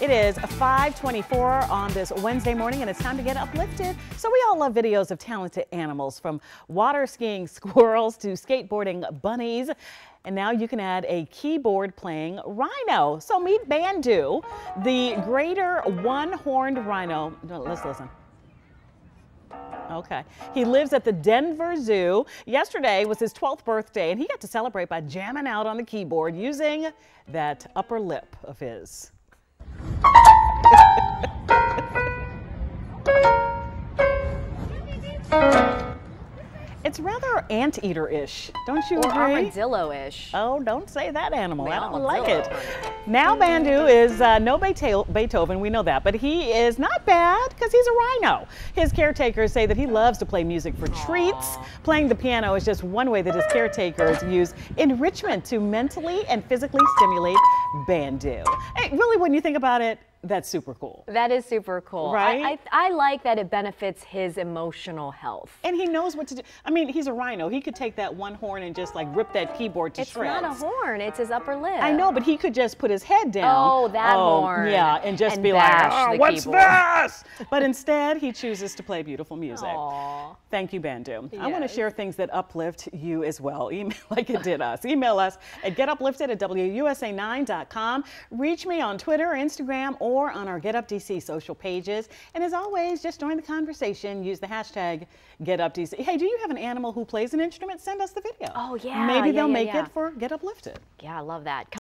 It is 524 on this Wednesday morning, and it's time to get uplifted. So we all love videos of talented animals, from water skiing squirrels to skateboarding bunnies. And now you can add a keyboard playing rhino. So meet Bandhu, the greater one-horned rhino. Let's listen. Okay. He lives at the Denver Zoo. Yesterday was his 12th birthday, and he got to celebrate by jamming out on the keyboard using that upper lip of his. It's rather anteater-ish, don't you or agree? armadillo-ish. Oh, don't say that animal. The I don't armadillo. like it. Now Bandhu is uh, no Beethoven, we know that, but he is not bad because he's a rhino. His caretakers say that he loves to play music for treats. Playing the piano is just one way that his caretakers use enrichment to mentally and physically stimulate Bandhu. Hey, really, when you think about it, that's super cool. That is super cool. Right? I, I, I like that it benefits his emotional health. And he knows what to do. I mean, he's a rhino. He could take that one horn and just like rip that keyboard to It's shreds. It's not a horn, it's his upper lip. I know, but he could just put his head down. Oh, that oh, horn. Yeah, and just And be like, "Oh, what's keyboard." this? But instead, he chooses to play beautiful music. Aw. Thank you, Bandhu. I want to share things that uplift you as well, email like it did us. Email us at getuplifted at WUSA9.com. Reach me on Twitter, Instagram, or on our Get Up DC social pages. And as always, just join the conversation. Use the hashtag GetUpDC. Hey, do you have an animal who plays an instrument? Send us the video. Oh, yeah, Maybe yeah, they'll yeah, make yeah. it for Get Uplifted. Yeah, I love that.